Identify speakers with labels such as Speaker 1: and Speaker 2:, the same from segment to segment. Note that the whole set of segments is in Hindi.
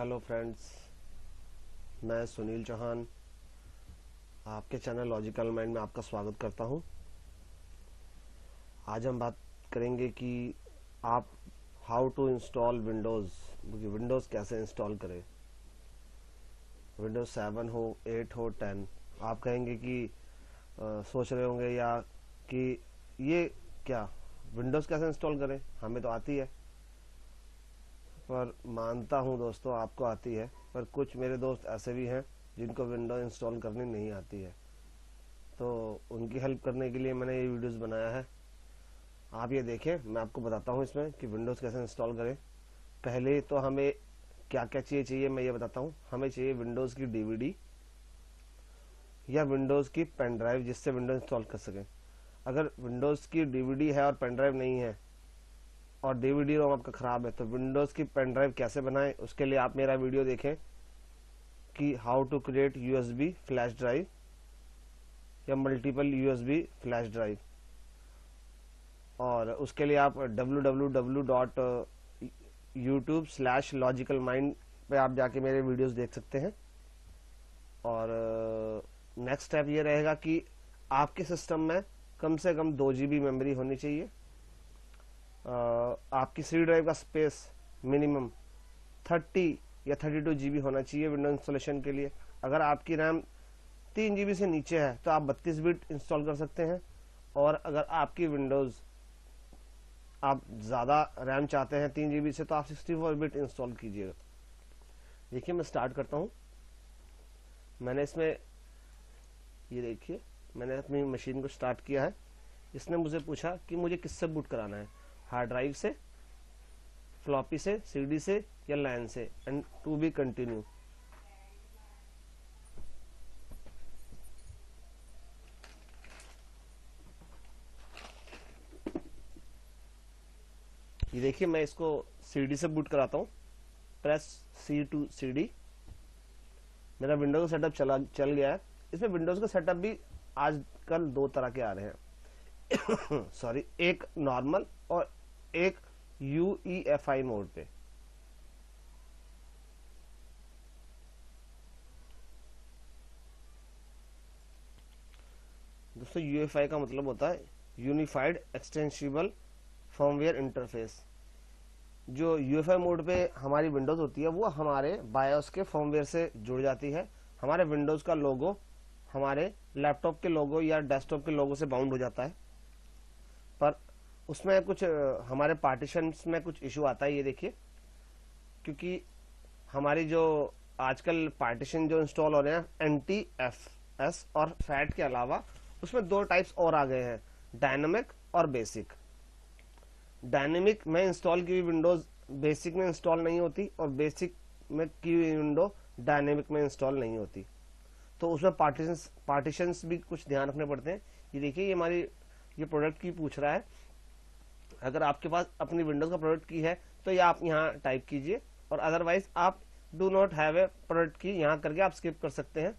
Speaker 1: हेलो फ्रेंड्स मैं सुनील चौहान आपके चैनल लॉजिकल माइंड में आपका स्वागत करता हूँ। आज हम बात करेंगे कि आप how to install windows windows कैसे इंस्टॉल करें? विंडोज़ सेवन हो एट हो टेन आप कहेंगे कि आ, सोच रहे होंगे या कि ये क्या विंडोज़ कैसे इंस्टॉल करें? हमें तो आती है। पर मानता हूँ दोस्तों, आपको आती है, पर कुछ मेरे दोस्त ऐसे भी हैं जिनको विंडो इंस्टॉल करनी नहीं आती है। तो उनकी हेल्प करने के लिए मैंने ये वीडियोस बनाया है। आप ये देखें, मैं आपको बताता हूँ इसमें कि विंडोज़ कैसे इंस्टॉल करें। पहले तो हमें क्या क्या चाहिए चाहिए, मैं ये बताता हूँ। हमें चाहिए विंडोज़ की डीवीडी या विंडोज़ की पेन ड्राइव जिससे विंडो इंस्टॉल कर सकें। अगर विंडोज़ की डीवीडी है और पेन ड्राइव नहीं है और डीवीडी रोम आपका खराब है तो विंडोज़ की पेन ड्राइव कैसे बनाएँ, उसके लिए आप मेरा वीडियो देखें कि how to create USB flash drive या मल्टीपल यूएसबी फ्लैश ड्राइव और उसके लिए आप www.youtube स्लैश लॉजिकल माइंड पे आप जाके मेरे वीडियोस देख सकते हैं। और नेक्स्ट स्टेप ये रहेगा कि आपके सिस्टम में कम से कम दो जीबी मेमोरी होनी चाहिए। आपकी सी ड्राइव का स्पेस मिनिमम 30 या 32 टू जीबी होना चाहिए विंडो इंस्टॉलेशन के लिए। अगर आपकी रैम तीन जीबी से नीचे है तो आप 32 बिट इंस्टॉल कर सकते हैं। और अगर आपकी विंडोज़ आप ज़्यादा रैम चाहते हैं तीन जीबी से तो आप 64 बिट इंस्टॉल कीजिएगा। देखिए, मैं स्टार्ट करता हूँ। मैंने इसमें, ये देखिए, मैंने अपनी मशीन को स्टार्ट किया है। इसने मुझे पूछा कि मुझे किससे बूट कराना है? हार्ड ड्राइव से फ्लॉपी से सीडी से या लैन से एंड टू बी कंटिन्यू ये देखिए, मैं इसको सीडी से बूट कराता हूँ. प्रेस सी टू सीडी मेरा विंडोज़ का सेटअप चला, चल गया है. इसमें विंडोज़ का सेटअप भी आजकल दो तरह के आ रहे हैं. सॉरी एक नॉर्मल और एक U E F I mode पे। दोस्तों यूएफआई का मतलब होता है यूनिफाइड एक्सटेंशिबल फॉर्मवेयर इंटरफेस जो यूएफआई मोड पे हमारी विंडोज़ होती है, वो हमारे बायोस के फॉर्मवेयर से जुड़ जाती है। हमारे विंडोज़ का लोगो हमारे लैपटॉप के लोगो या डेस्कटॉप के लोगो से बाउंड हो जाता है। उसमें कुछ हमारे पार्टीशन में कुछ इशू आता है, ये देखिए। क्योंकि हमारी जो आजकल पार्टीशन जो इंस्टॉल हो रहे हैं एन टी एफ़ एस और फैट के अलावा, उसमें दो टाइप्स और आ गए हैं डायनामिक और बेसिक डायनेमिक में इंस्टॉल की हुई विंडोज़ बेसिक में इंस्टॉल नहीं होती और बेसिक में की हुई विंडो डायनेमिक में इंस्टॉल नहीं होती। तो उसमें पार्टीशन पार्टीशन भी कुछ ध्यान रखने पड़ते हैं। ये देखिए, ये हमारी, ये प्रोडक्ट की पूछ रहा है। अगर आपके पास अपनी विंडोज़ का प्रोडक्ट की है तो ये आप यहाँ टाइप कीजिए। और अदरवाइज़ आप do not have a product की यहाँ करके आप स्किप कर सकते हैं।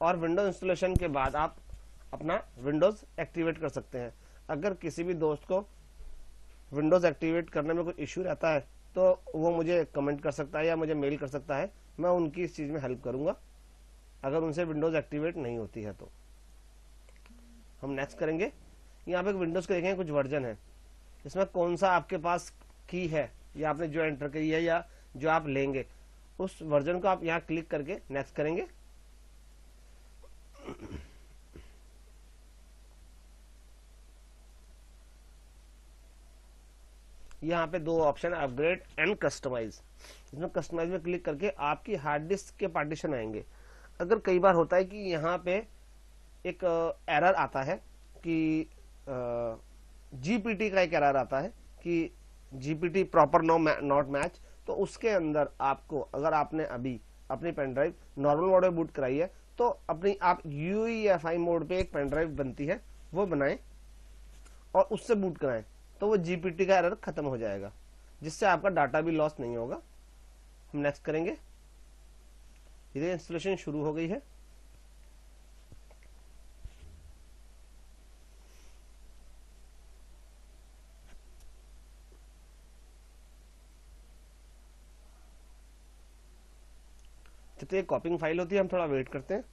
Speaker 1: और विंडोज़ इंस्टॉलेशन के बाद आप अपना विंडोज़ एक्टिवेट कर सकते हैं। अगर किसी भी दोस्त को विंडोज़ एक्टिवेट करने में कोई इश्यू रहता है तो वो मुझे कमेंट कर सकता है या मुझे मेल कर सकता है। मैं उनकी इस चीज़ में हेल्प करूँगा। अगर उनसे विंडोज़ एक्टिवेट नहीं होती है तो। हम नेक्स्ट करेंगे। यहाँ पे विंडोज़ के देखेंगे कुछ वर्जन है। इसमें कौन सा आपके पास की है, या आपने जो एंटर करी है, या जो आप लेंगे, उस वर्जन को आप यहाँ क्लिक करके नेक्स्ट करेंगे। यहाँ पे दो ऑप्शन है अपग्रेड एंड कस्टमाइज इसमें कस्टमाइज में क्लिक करके आपकी हार्ड डिस्क के पार्टीशन आएँगे। अगर कई बार होता है कि यहाँ पे एक एरर आता है कि जीपीटी का एक एरर आता है कि GPT proper no not match तो उसके अंदर आपको, अगर आपने अभी अपनी पेन ड्राइव नॉर्मल मोड में बूट कराई है तो अपनी, आप यूईएफआई मोड पे एक पेन ड्राइव बनती है, वो बनाएँ और उससे बूट कराएँ तो वो जीपीटी का एरर खत्म हो जाएगा, जिससे आपका डाटा भी लॉस नहीं होगा। हम नेक्स्ट करेंगे। इधर इंस्टॉलेशन शुरू हो गई है। कॉपिंग फ़ाइल होती है हम थोड़ा वेट करते हैं।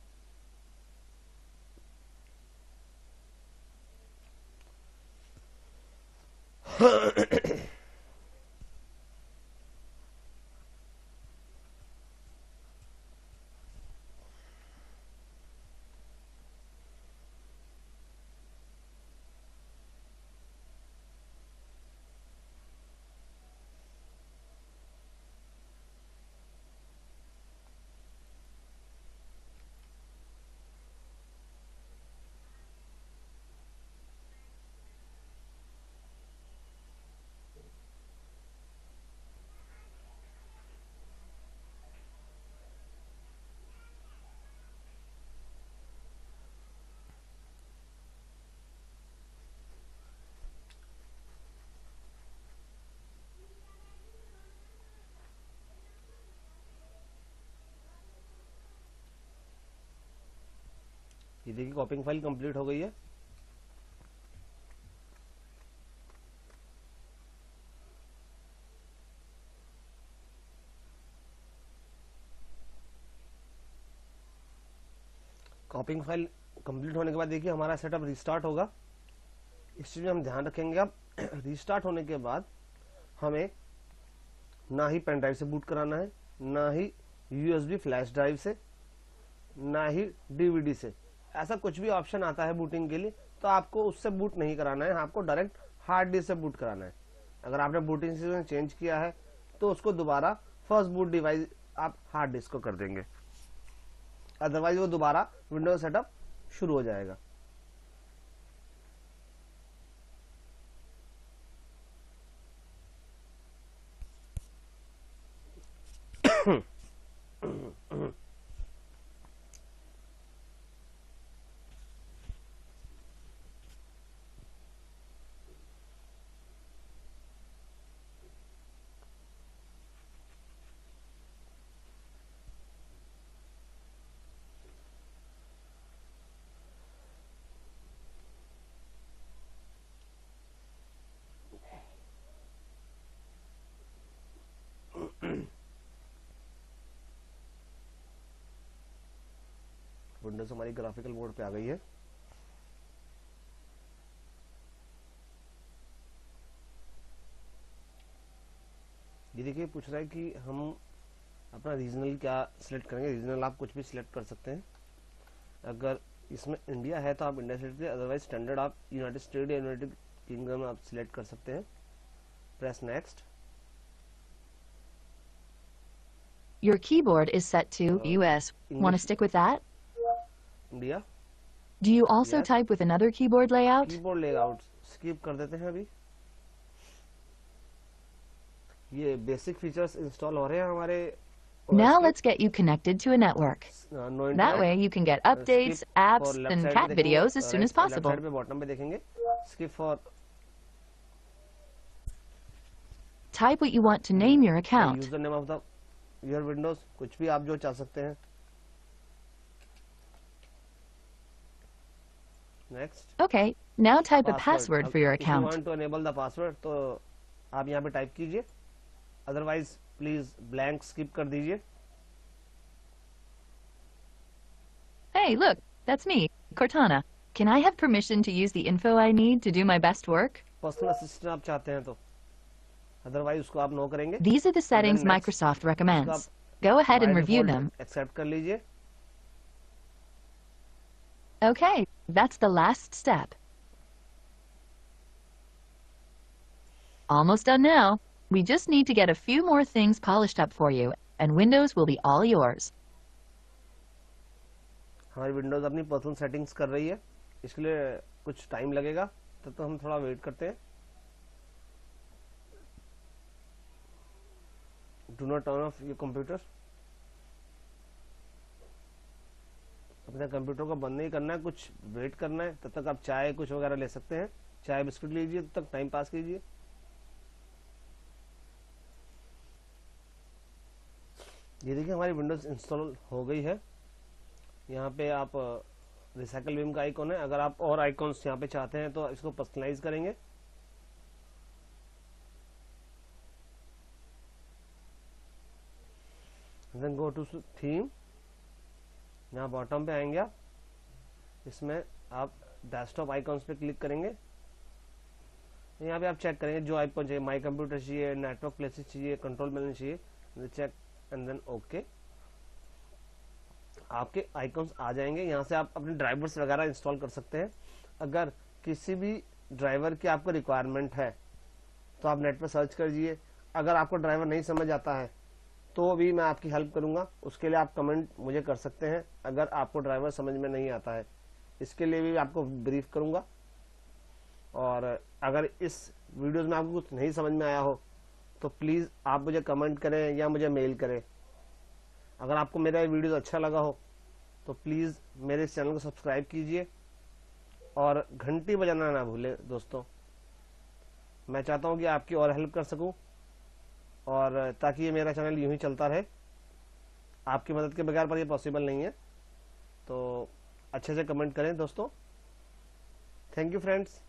Speaker 1: देखिए कॉपिंग फ़ाइल कंप्लीट हो गई है। कॉपिंग फ़ाइल कंप्लीट होने के बाद देखिए हमारा सेटअप रिस्टार्ट होगा। इस चीज़ में हम ध्यान रखेंगे अब रिस्टार्ट होने के बाद हमें ना ही पेन ड्राइव से बूट कराना है, ना ही यूएसबी फ्लैश ड्राइव से, ना ही डीवीडी से। ऐसा कुछ भी ऑप्शन आता है बूटिंग के लिए तो आपको उससे बूट नहीं कराना है आपको डायरेक्ट हार्ड डिस्क से बूट कराना है अगर आपने बूटिंग सिस्टम चेंज किया है तो उसको दोबारा फ़र्स्ट बूट डिवाइस आप हार्ड डिस्क को कर देंगे अदरवाइज़ वो दोबारा विंडोज़ सेटअप शुरू हो जाएगा विंडोज़ हमारी ग्राफिकल मोड पे आ गई है। ये देखिए पूछ रहा है कि हम अपना रीजनल क्या सिलेक्ट करेंगे? रीजनल आप कुछ भी सिलेक्ट कर सकते हैं। अगर इसमें इंडिया है तो आप इंडिया सिलेक्ट करें अदरवाइज़ स्टैंडर्ड आप यूनाइटेड स्टेट या यूनाइटेड किंगडम आप सिलेक्ट कर सकते हैं। Press next
Speaker 2: Your keyboard is set to US. Want to stick with that?
Speaker 1: India
Speaker 2: Do you also
Speaker 1: Yes.
Speaker 2: type with another keyboard layout?
Speaker 1: Keyboard layout skip कर देते हैं अभी ये बेसिक फीचर्स इंस्टॉल हो रहे हैं हमारे OS
Speaker 2: Now
Speaker 1: के।
Speaker 2: let's get you connected to a network.
Speaker 1: Uh, no
Speaker 2: That
Speaker 1: internet.
Speaker 2: way you can get
Speaker 1: Uh,
Speaker 2: updates,
Speaker 1: skip
Speaker 2: apps,
Speaker 1: for left
Speaker 2: and
Speaker 1: side
Speaker 2: cat
Speaker 1: पे देखेंगे,
Speaker 2: videos as
Speaker 1: uh,
Speaker 2: soon
Speaker 1: right
Speaker 2: as
Speaker 1: left
Speaker 2: possible.
Speaker 1: side पे बॉटम पे देखेंगे skip for
Speaker 2: Type what you want to name your account.
Speaker 1: User name of the your Windows कुछ भी आप जो चाह सकते हैं Next
Speaker 2: Okay, now type a password for your account.
Speaker 1: Want to enable the password तो आप यहाँ पे टाइप कीजिए अदरवाइज प्लीज ब्लैंक स्किप कर दीजिए
Speaker 2: Hey, look, that's me, Cortana. Can I have permission to use the info I need to do my best work?
Speaker 1: Personal assistant आप चाहते हैं तो अदरवाइज उसको आप नो करेंगे
Speaker 2: These are the settings
Speaker 1: next,
Speaker 2: Microsoft recommends. Go ahead and review them.
Speaker 1: Accept कर लीजिए
Speaker 2: Okay, that's the last step. Almost done now. We just need to get a few more things polished up for you, and Windows will be all yours.
Speaker 1: हमारी विंडोज अपनी पर्सनल सेटिंग्स कर रही है इसके लिए कुछ टाइम लगेगा तब तो हम थोड़ा वेट करते हैं do not turn off your computer अपने कंप्यूटर को बंद नहीं करना है, कुछ वेट करना है, तब तक आप चाय कुछ वगैरह ले सकते हैं। चाय बिस्कुट लीजिए, तब तक टाइम पास कीजिए। ये देखिए, हमारी विंडोज़ इंस्टॉल हो गई है। यहाँ पे आप रिसाइकल विम का आइकॉन है। अगर आप और आइकॉन्स यहाँ पे चाहते हैं तो इसको पर्सनलाइज करेंगे। Then go to यहाँ बॉटम पे आएँगे आप। इसमें आप डेस्कटॉप आइकॉन्स पे क्लिक करेंगे। यहाँ पे आप चेक करेंगे जो आइकॉन चाहिए। माई कंप्यूटर चाहिए नेटवर्क प्लेसेस चाहिए कंट्रोल पैनल चाहिए। चेक एंड देन ओके आपके आइकॉन्स आ जाएँगे। यहाँ से आप अपने ड्राइवर्स वगैरह इंस्टॉल कर सकते हैं। अगर किसी भी ड्राइवर की आपको रिक्वायरमेंट है तो आप नेट पर सर्च करिए अगर आपको ड्राइवर नहीं समझ आता है तो भी मैं आपकी हेल्प करूँगा। उसके लिए आप कमेंट मुझे कर सकते हैं। अगर आपको ड्राइवर समझ में नहीं आता है, इसके लिए भी आपको ब्रीफ करूँगा। और अगर इस वीडियोस में आपको कुछ नहीं समझ में आया हो तो प्लीज़ आप मुझे कमेंट करें या मुझे मेल करें। अगर आपको मेरा ये वीडियो अच्छा लगा हो तो प्लीज़ मेरे इस चैनल को सब्सक्राइब कीजिए। और घंटी बजाना ना भूले दोस्तों। मैं चाहता हूँ कि आपकी और हेल्प कर सकूँ। और ताकि ये मेरा चैनल यूँ ही चलता रहे। आपकी मदद के बगैर पर ये पॉसिबल नहीं है। तो अच्छे से कमेंट करें दोस्तों। Thank you friends